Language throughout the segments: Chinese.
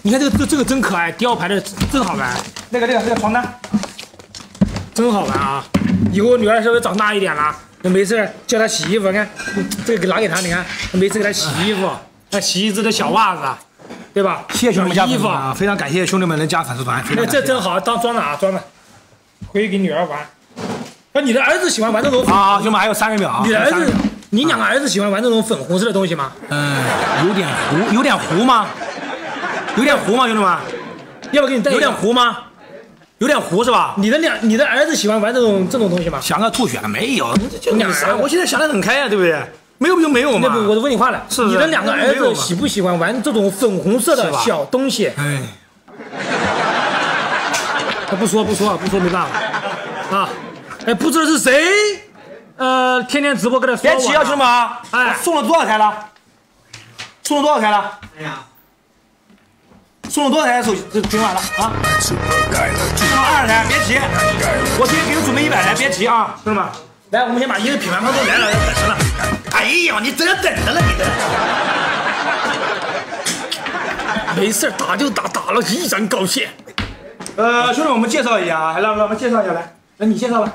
你看这个这这个真可爱，迪奥牌的真好玩。那个那个那个床单，真好玩啊！以后我女儿稍微长大一点了，那没事叫她洗衣服，看这个拿给她，你看没事给她洗衣服，她洗一只的小袜子，对吧？谢谢兄弟们加衣服粉啊，非常感谢兄弟们能加粉丝团，这真好，当装的啊，装的，回去给女儿玩。那你的儿子喜欢玩这种粉？啊，兄弟们还有三十秒啊，你的儿子还有30秒，你两个儿子喜欢玩这种粉红色的东西吗？嗯，有点糊，有点糊吗？有点糊吗，兄弟们？要不给你带一个有点糊吗？有点糊是吧？你的两，你的儿子喜欢玩这种这种东西吗？想个吐血没有？就两个啥？我现在想的很开呀，对不对？没有就没有嘛。那不，我问你话了，是是你的两个儿子喜不喜欢玩这种粉红色的小东西？哎，他 不说不说不说没办法啊！哎，不知道是谁，呃，天天直播跟他说别急啊，兄弟们啊！哎送了多少台了？送了多少台了？哎呀，送了多少台手机？这听完了啊？送了二十台，别急，我今天给你准备一百台，别急啊，兄弟们。来，我们先把一个品牌方都来了，要等着了。哎呀，你在这等着了，你这。没事打就打，打了依然高兴。呃，兄弟，我们介绍一下啊，来，来，我们介绍一下，来，来，你介绍吧，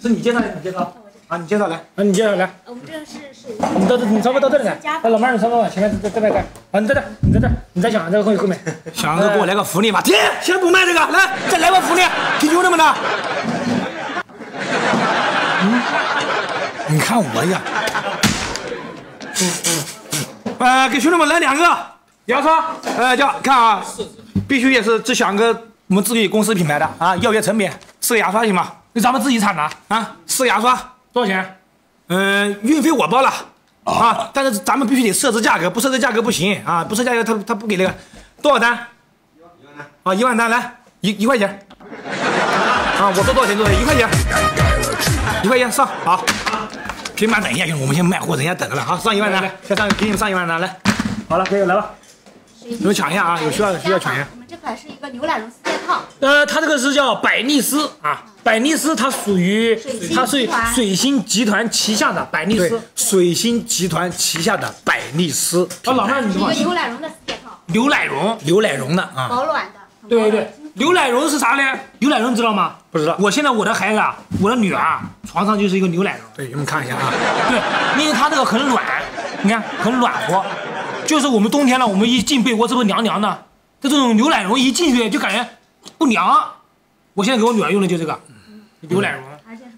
是你介绍还是你介绍？啊，你介绍来。那，你介绍来，我们这是你到这，你稍微到这里来。哎，老妹儿，你稍微往前面这这边看。啊，你在这，你在这，你再想这个后后面。小杨哥给我来个福利吧，停，先不卖这个，来，再来个福利，给兄弟们的。嗯，你看我呀，呃，给兄弟们来两个牙刷，呃，叫看啊，必须也是这想个我们自己公司品牌的啊，耀月成品，四个牙刷行吗？那咱们自己产的，啊，四个牙刷，多少钱？嗯、运费我包了。啊，但是咱们必须得设置价格，不设置价格不行。啊，不设价格他他不给那个。多少单？一万单。啊，一万单来一一块钱。啊，我说多少钱？多少？钱？一块钱，一块钱上好。平板等一下，兄弟，我们先卖货，人家等着了。啊，上一万单来，先上给你们上一万单来。好了，可以来吧，你们抢一下啊有需要需要抢一下。我们这款是一个牛奶绒呃，它这个是叫百丽丝啊，百丽丝它属于它是水星集团旗下的百丽对丝。，水星集团旗下的百丽丝啊，老妹儿，你是一个，牛奶绒的四件套，牛奶绒，牛奶绒的啊，保暖的。对对对牛奶绒是啥呢？牛奶绒知道吗？不知道我现在我的孩子啊，我的女儿啊，床上就是一个牛奶绒。对，你们看一下啊，对，因为它这个很软，你看很暖和，就是我们冬天了，我们一进被窝是不是凉凉的？这种牛奶绒一进去就感觉不凉。我现在给我女儿用的就这个牛奶绒。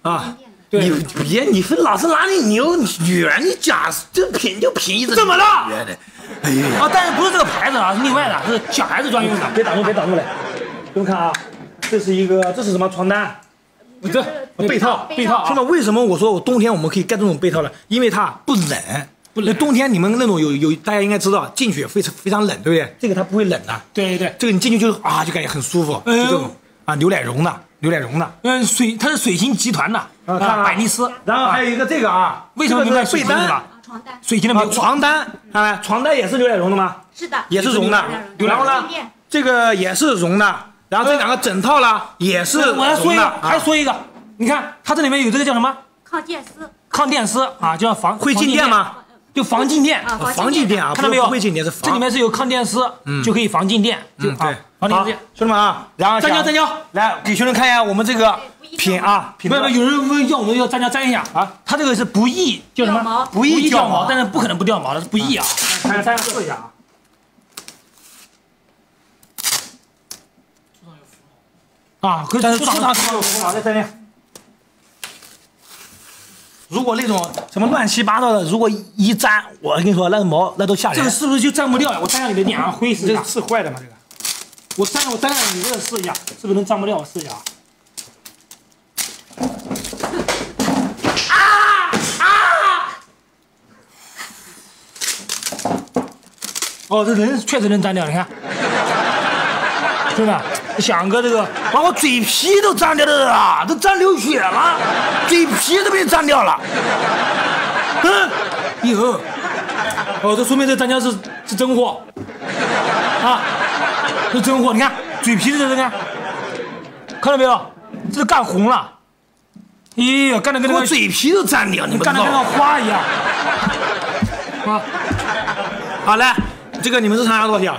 啊你别，你非老是拿你牛女儿，你假这品就品一怎么了女的哎呀，啊，但是不是这个牌子啊，是另外的，是小孩子专用的。别挡住，别挡住来。你们看啊，这是一个，这是什么床单？这被套被套啊兄弟，为什么我说我冬天我们可以盖这种被套呢？因为它不冷。不冷，冬天你们那种有有，大家应该知道进去非常非常冷，对不对？这个它不会冷的，对对对，这个你进去就啊就感觉很舒服，就嗯这种啊牛奶绒的，牛奶绒的。嗯，水它是水星集团的啊百丽丝。然后还有一个这个啊，为什么这个是被你卖水晶的单吧？啊，床单啊水晶的没有床单，看没？床单也是牛奶绒的吗？是的，也是绒的。然后呢，这个也是绒的，然后这两个枕套呢也是我还说一个，绒的，还说一个，你看它这里面有这个叫什么抗电丝抗电丝啊，叫防会静电？吗？就防静电。啊，防静电啊，看到没有？不会静电是防。这里面是有抗电丝，就可以防静电。就嗯对啊，防静好，电。兄弟们啊，然后粘胶粘胶来给兄弟看一下我们这个品啊，品不不，有人问要我们要粘胶粘一下啊，它这个是不易叫什么毛？不易掉掉毛毛，但是不可能不掉毛的，是不易啊。看三试一下啊。啊，可以但是出厂出厂时候有符号在这里。如果那种什么乱七八糟的，如果一粘，我跟你说，那毛那都吓人这个。是不是就粘不掉呀？我粘下你的脸上灰试一下这个，是坏的吗？这个我粘我粘上你这个试一下，是不是能粘不掉？我试一下啊。哦，这人确实能粘掉，你看，兄弟，小杨哥这个把我嘴皮都粘掉了啊，都粘流血了，嘴皮都被粘掉了。嗯，有，哦，这说明这粘胶是是真货，啊，是真货。你看嘴皮子这个，看到没有？这是干红了，咦呀，干的跟那个我嘴皮都粘掉，你们干的跟个？花一样。啊，好来，这个你们是参加多少钱？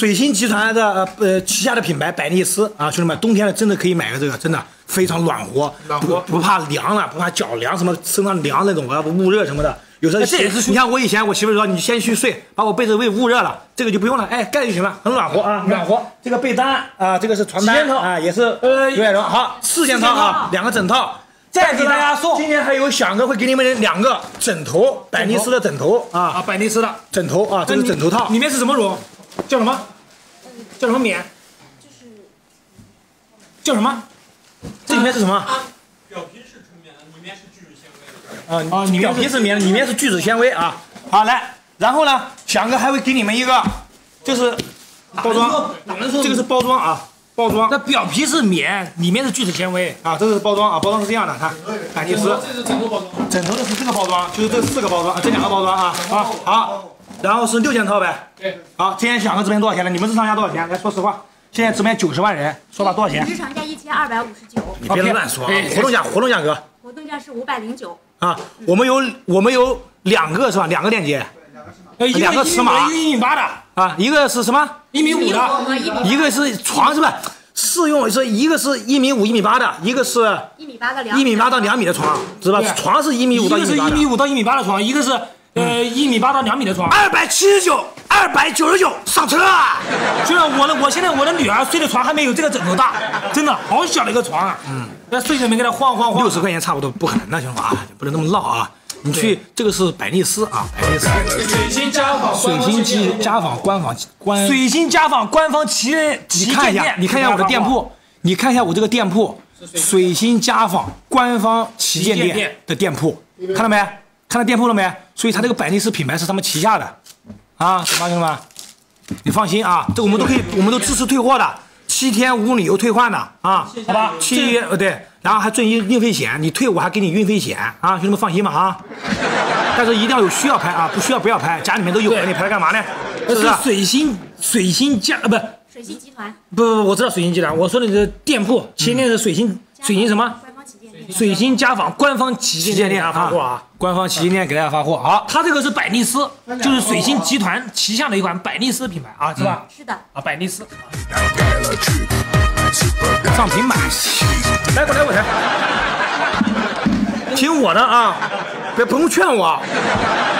水星集团的呃呃旗下的品牌百丽丝啊，兄弟们，冬天了真的可以买个这个，真的非常暖和，暖和不不怕凉了，不怕脚凉什么身上凉那种啊，捂热什么的。有时候哎这也是你像我以前我媳妇说你先去睡，把我被子给捂热了，这个就不用了，哎盖就行了，很暖和啊，暖和。这个被单啊，这个是床单啊，也是呃有点热。好，四件套啊，两个枕套。再给大家送今天还有响哥会给你们两个枕头，百丽丝的枕头啊，啊，百丽丝的，枕头啊，这是枕头套。里面是什么绒？叫什么？叫什么棉？就是叫什么？这里面是什么？表皮是纯棉的，里面是聚酯纤维啊。啊，里面表皮是棉，里面是聚酯纤维啊。好，来，然后呢，翔哥还会给你们一个，就是包装，这个是包装啊，包装那表皮是棉，里面是聚酯纤维。啊，这是包装啊，包装是这样的，看，百丽丝这是枕头包装。枕头的是这个包装，就是这四个包装，啊这两个包装啊，啊好，然后是六件套呗。对，好，今天响哥直播间多少钱了？你们日常价多少钱？来说实话，现在直播间九十万人，说吧多少钱？日常价一千二百五十九，你别乱说啊哎，活动价活动价格活动价是五百零九，啊，我们有我们有两个是吧？两个链接呃，两个尺码一个一米八的，啊，一个是什么？一米五的，和一米一个是床是吧？试用是一个是一米五一米八的，一个是一米八到两一米八到两米的床，是吧？床是一米五一个是到一米八的。一米五到一米八的床，一个是呃一米八到两米的床。二百七十九，二百九十九，上车啊！虽然我的我现在我的女儿睡的床还没有这个枕头大，真的好小的一个床啊。嗯，那睡着没给她晃晃晃。六十块钱差不多，不可能的，兄弟们啊，不能那么闹啊！你去这个是百丽丝啊，百丽丝，水星家纺水星机家纺官方官，水星家纺官方旗旗你看一下，舰店，你看一下我的店铺，你看一下我这个店铺，水星家纺官方旗舰店的店铺，看到没？看到店铺了没？所以它这个百丽丝品牌是他们旗下的，啊，懂吗，兄弟们？你放心啊，这我们都可以，我们都支持退货的，七天无理由退换的啊，好吧？七呃对，然后还赠运运费险，你退我还给你运费险啊，兄弟们放心吧啊。但是一定要有需要拍啊，不需要不要拍，家里面都有了，你拍它干嘛呢？是不是这是？水星水星家呃不水星集团不不不，我知道水星集团，我说的是店铺，旗舰店是水星水星什么？官方旗舰店，水星家纺官方旗舰店啊发货啊。官方旗舰店给大家发货。好，它这个是百丽斯，就是水星集团旗下的一款百丽斯品牌。啊，是吧？是的，啊，百丽斯。上平板，来我来我来，听我的啊，别不用劝我，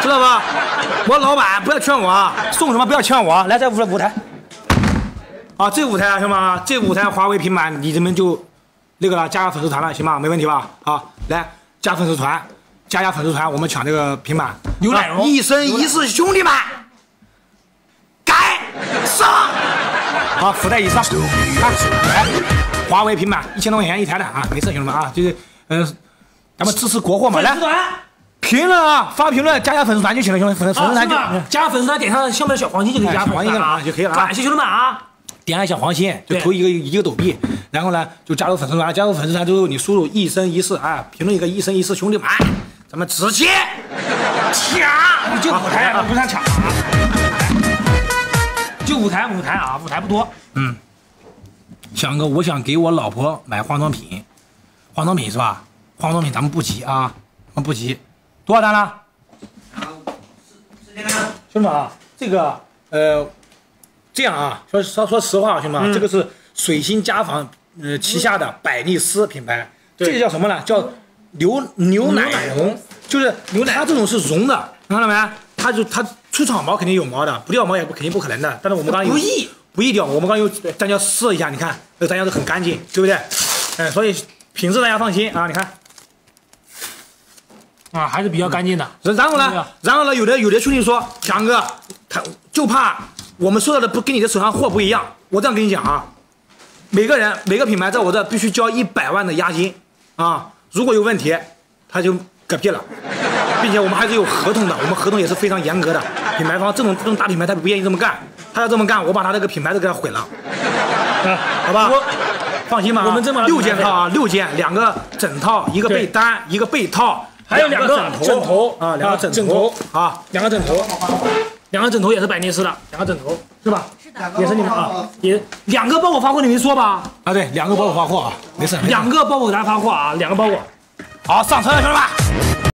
知道吧？我老板不要劝我啊，送什么不要劝我啊，来这舞舞台，啊，这舞台啊，兄弟们啊，这舞台华为平板，你们就那个了，加个粉丝团了，行吧？没问题吧？好，来加粉丝团，加加粉丝团，我们抢这个平板，牛奶绒啊一生一世，兄弟们，改上。好，福袋以上，啊，来，华为平板一千多块钱一台的啊，没事，兄弟们啊，就是，嗯、咱们支持国货嘛，来。粉丝，团。评论啊，发评论，加加粉丝团就行了，兄弟，粉粉丝啊，团就？加粉丝团点上下面的小黄心就可以加哎小黄心粉丝团啊。就可以了啊。感谢兄弟们啊！点上小黄心，就对。投一个一个抖币，然后呢就加入粉丝团，加入粉丝团之后你输入一生一世啊，评论一个一生一世，兄弟们，咱们直接抢，就舞台啊，不是抢啊，就舞台舞台啊，舞台不多。嗯，强哥，我想给我老婆买化妆品，化妆品是吧？化妆品咱们不急啊，咱们不急，多少单了？兄弟们啊，这个呃，这样啊，说说说实话啊，兄弟们啊，这个是水星家纺呃旗下的百丽丝品牌，这个叫什么呢？叫牛牛奶绒，就是牛奶，它这种是绒的，看到没？它就它出厂毛肯定有毛的，不掉毛也不肯定不可能的。但是我们刚不易不易掉，我们刚刚有咱要试了一下，你看这个咱要是很干净，对不对？哎，所以品质大家放心啊，你看。啊，还是比较干净的。然然后呢然后呢，有的有的兄弟说，强哥，他就怕我们收到的不跟你的手上货不一样。我这样跟你讲啊，每个人每个品牌在我这必须交一百万的押金啊，如果有问题，他就嗝屁了，并且我们还是有合同的，我们合同也是非常严格的。品牌方这种这种大品牌他不愿意这么干，他要这么干，我把他这个品牌都给他毁了，啊，好吧？我放心吧啊，我们这么六件套啊，六件，两个枕套，一个被单，一个被套，还有两个枕枕头。啊，两个枕头。啊，两个枕头，两个枕头也是百丽斯的，两个枕头是吧？是的，也是你们啊，也两个包裹发货，你没说吧？啊对，两个包裹发货啊，没事，没事两个包裹给大家发货啊，两个包裹。好上车了，兄弟们。